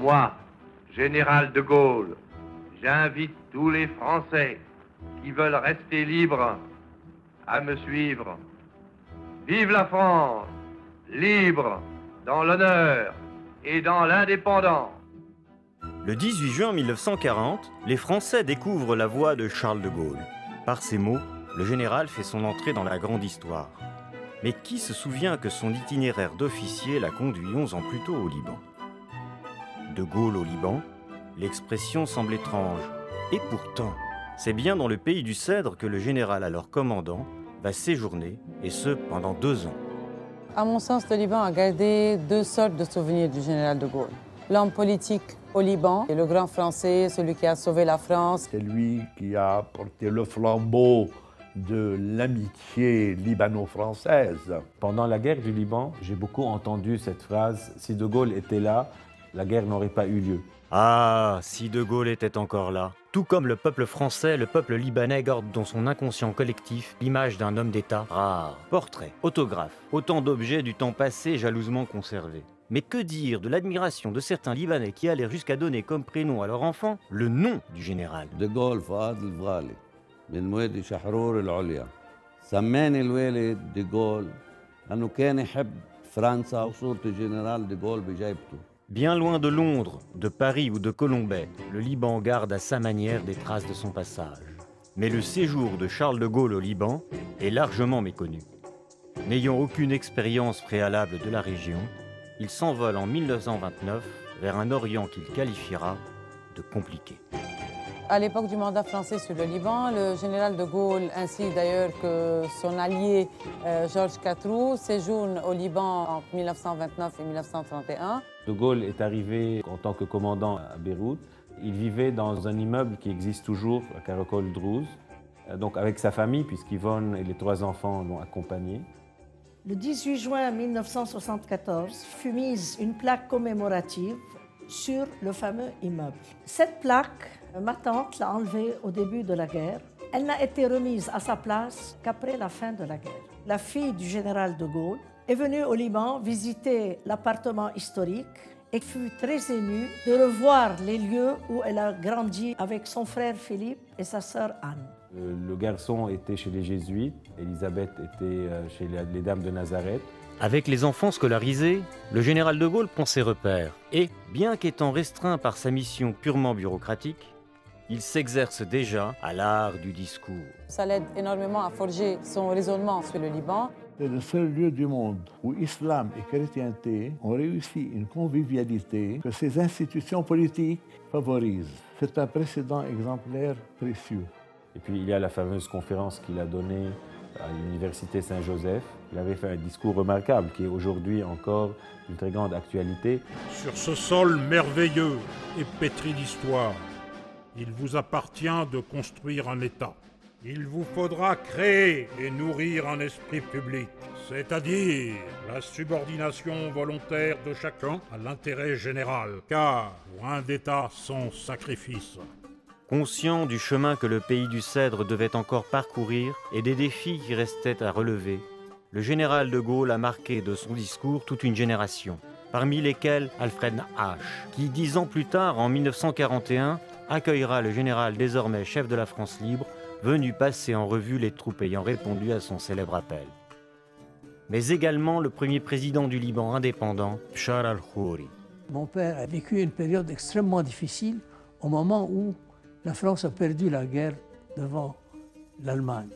Moi, général de Gaulle, j'invite tous les Français qui veulent rester libres à me suivre. Vive la France, libre, dans l'honneur et dans l'indépendance. Le 18 juin 1940, les Français découvrent la voix de Charles de Gaulle. Par ces mots, le général fait son entrée dans la grande histoire. Mais qui se souvient que son itinéraire d'officier l'a conduit 11 ans plus tôt au Liban? De Gaulle au Liban, l'expression semble étrange. Et pourtant, c'est bien dans le pays du Cèdre que le général alors commandant va séjourner, et ce pendant deux ans. À mon sens, le Liban a gardé deux sortes de souvenirs du général de Gaulle. L'homme politique au Liban, et le grand français, celui qui a sauvé la France. C'est lui qui a porté le flambeau de l'amitié libano-française. Pendant la guerre du Liban, j'ai beaucoup entendu cette phrase Si De Gaulle était là, la guerre n'aurait pas eu lieu. Ah, si De Gaulle était encore là. Tout comme le peuple français, le peuple libanais garde dans son inconscient collectif l'image d'un homme d'État rare. Portrait, autographe, autant d'objets du temps passé jalousement conservés. Mais que dire de l'admiration de certains Libanais qui allèrent jusqu'à donner comme prénom à leur enfant le nom du général? De Gaulle, Fahad من وادي شحرور العليا سماني الوالد دي جول لأنه كان يحب فرنسا وصورة الجنرال دي جول بجيبته Bien loin de Londres, de Paris ou de Colombay, le Liban garde à sa manière des traces de son passage. Mais le séjour de Charles de Gaulle au Liban est largement méconnu. N'ayant aucune expérience préalable de la région, il s'envole en 1929 vers un Orient qu'il qualifiera de compliqué. À l'époque du mandat français sur le Liban, le général de Gaulle, ainsi d'ailleurs que son allié euh, Georges Catroux, séjournent au Liban entre 1929 et 1931. De Gaulle est arrivé en tant que commandant à Beyrouth. Il vivait dans un immeuble qui existe toujours à Caracol Drouze, euh, donc avec sa famille, puisqu'Yvonne et les trois enfants l'ont accompagné. Le 18 juin 1974 fut mise une plaque commémorative sur le fameux immeuble. Cette plaque, ma tante l'a enlevée au début de la guerre. Elle n'a été remise à sa place qu'après la fin de la guerre. La fille du général de Gaulle est venue au Liban visiter l'appartement historique et fut très émue de revoir les lieux où elle a grandi avec son frère Philippe et sa sœur Anne. Euh, Le garçon était chez les jésuites, Elisabeth était euh, chez les les Dames de Nazareth. Avec les enfants scolarisés, le général de Gaulle prend ses repères et, bien qu'étant restreint par sa mission purement bureaucratique, il s'exerce déjà à l'art du discours. Ça l'aide énormément à forger son raisonnement sur le Liban. C'est le seul lieu du monde où islam et chrétienté ont réussi une convivialité que ces institutions politiques favorisent. C'est un précédent exemplaire précieux. Et puis il y a la fameuse conférence qu'il a donnée à l'université Saint-Joseph. Il avait fait un discours remarquable qui est aujourd'hui encore d'une très grande actualité. Sur ce sol merveilleux et pétri d'histoire, il vous appartient de construire un État. Il vous faudra créer et nourrir un esprit public, c'est-à-dire la subordination volontaire de chacun à l'intérêt général, car un d'État sans sacrifice, Conscient du chemin que le pays du Cèdre devait encore parcourir et des défis qui restaient à relever, le général de Gaulle a marqué de son discours toute une génération, parmi lesquels Alfred H., qui dix ans plus tard, en 1941, accueillera le général désormais chef de la France libre, venu passer en revue les troupes ayant répondu à son célèbre appel. Mais également le premier président du Liban indépendant, Bchar al-Khouri. Mon père a vécu une période extrêmement difficile au moment où la France a perdu la guerre devant l'Allemagne.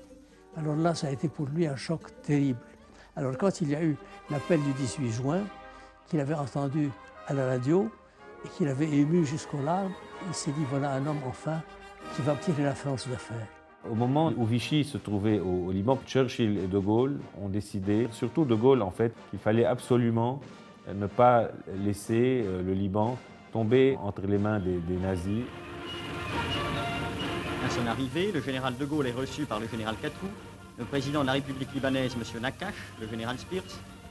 Alors là, ça a été pour lui un choc terrible. Alors quand il y a eu l'appel du 18 juin, qu'il avait entendu à la radio et qu'il avait ému jusqu'aux larmes, il s'est dit, voilà un homme enfin qui va tirer la France d'affaire. Au moment où Vichy se trouvait au, Liban, Churchill et De Gaulle ont décidé, surtout De Gaulle en fait, qu'il fallait absolument ne pas laisser euh, le Liban tomber entre les mains des nazis. À son arrivée, le général de Gaulle est reçu par le général Catrou, le président de la République libanaise, M. Nakash, le général Spears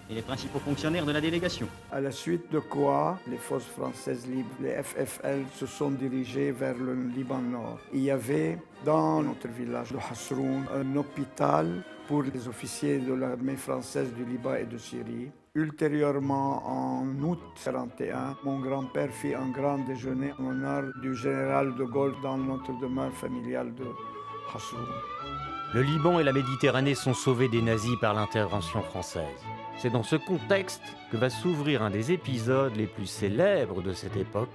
et les principaux fonctionnaires de la délégation. À la suite de quoi, les forces françaises libres, les FFL, se sont dirigées vers le Liban Nord. Il y avait dans notre village de Hasroun un hôpital pour les officiers de l'armée française du Liban et de Syrie. Ultérieurement, en août 1941, mon grand-père fit un grand déjeuner en honneur du général de Gaulle dans notre demeure familiale de Hassoun. Le Liban et la Méditerranée sont sauvés des nazis par l'intervention française. C'est dans ce contexte que va s'ouvrir un des épisodes les plus célèbres de cette époque,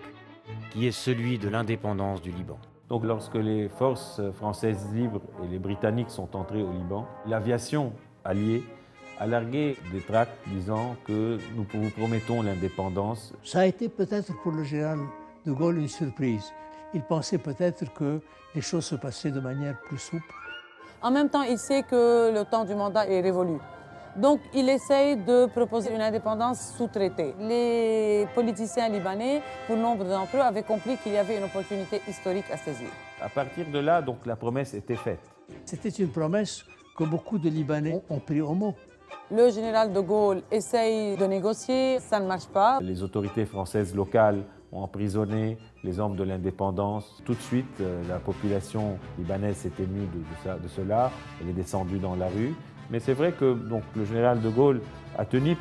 qui est celui de l'indépendance du Liban. Donc lorsque les forces françaises libres et les Britanniques sont entrés au Liban, l'aviation alliée a largué des tracts disant que nous vous promettons l'indépendance. Ça a été peut-être pour le général de Gaulle une surprise. Il pensait peut-être que les choses se passaient de manière plus souple. En même temps, il sait que le temps du mandat est révolu. Donc, il essaye de proposer une indépendance sous traité. Les politiciens libanais, pour nombre d'entre eux, avaient compris qu'il y avait une opportunité historique à saisir. À partir de là, donc, la promesse était faite. C'était une promesse que beaucoup de Libanais ont pris au mot. Le général de Gaulle essaye de négocier, ça ne marche pas. Les autorités françaises locales ont emprisonné les hommes de l'indépendance. Tout de suite, euh, la population libanaise s'est émue de, de, de, cela. Elle est descendue dans la rue. Mais c'est vrai que le général de Gaulle a tenu,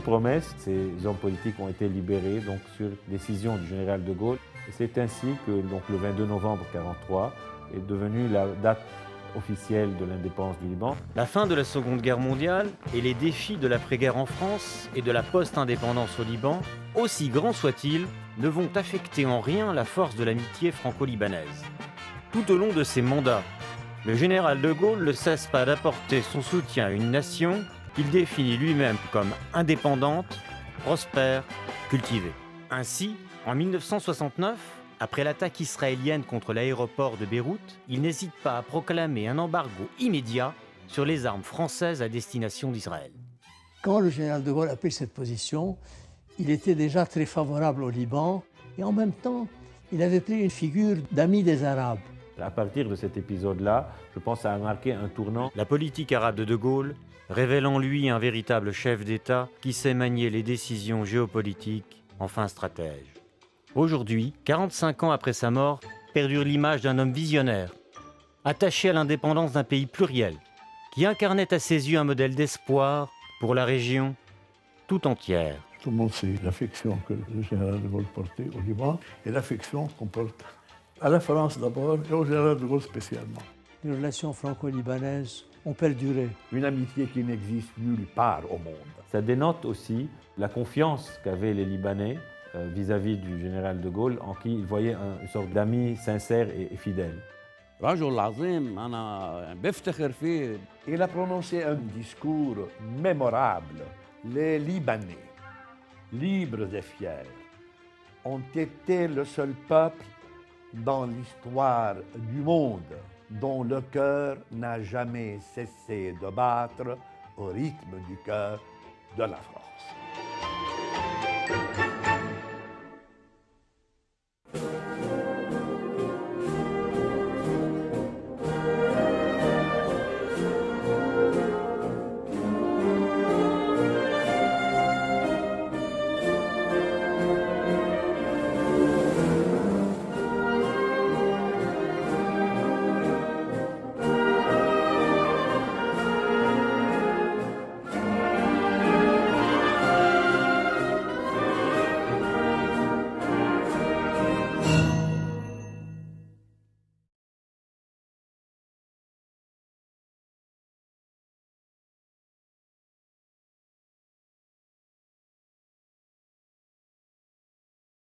promesse. Ces hommes politiques ont été libérés donc, sur décision du général de Gaulle. C'est ainsi que donc, le 22 novembre 1943 est devenu la date officielle de l'indépendance du Liban. La fin de la Seconde Guerre mondiale et les défis de l'après-guerre en France et de la post-indépendance au Liban, aussi grands soient-ils, ne vont affecter en rien la force de l'amitié franco-libanaise. Tout au long de ses mandats, le général de Gaulle ne cesse pas d'apporter son soutien à une nation qu'il définit lui-même comme indépendante, prospère, cultivée. Ainsi, en 1969, après l'attaque israélienne contre l'aéroport de Beyrouth, il n'hésite pas à proclamer un embargo immédiat sur les armes françaises à destination d'Israël. Quand le général de Gaulle a pris cette position, il était déjà très favorable au Liban et en même temps, il avait pris une figure d'ami des Arabes. À partir de cet épisode-là, je pense que ça a marqué un tournant. La politique arabe de De Gaulle révèle en lui un véritable chef d'État qui sait manier les décisions géopolitiques, enfin stratège. Aujourd'hui, 45 ans après sa mort, perdure l'image d'un homme visionnaire, attaché à l'indépendance d'un pays pluriel, qui incarnait à ses yeux un modèle d'espoir pour la région tout entière. Tout le monde sait l'affection que le général de Gaulle portait au Liban et l'affection qu'on porte à la France d'abord et au général de Gaulle spécialement. Les relations franco-libanaises ont perduré. Une amitié qui n'existe nulle part au monde. Ça dénote aussi la confiance qu'avaient les Libanais vis-à-vis -vis du général de Gaulle, en qui ils voyaient un, une sorte d'ami sincère et, et fidèle. Il a prononcé un discours mémorable. Les Libanais, libres et fiers, ont été le seul peuple dans l'histoire du monde dont le cœur n'a jamais cessé de battre au rythme du cœur de la France.